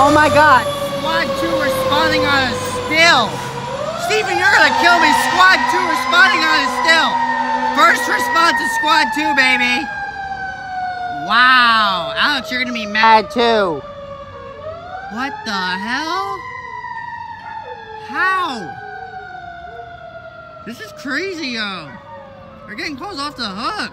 Oh my god. Squad 2 responding on a still. Steven, you're gonna kill me. Squad 2 responding on a still. First response is Squad 2, baby. Wow. Alex, you're gonna be mad too. What the hell? How? This is crazy, yo. They're getting close off the hook.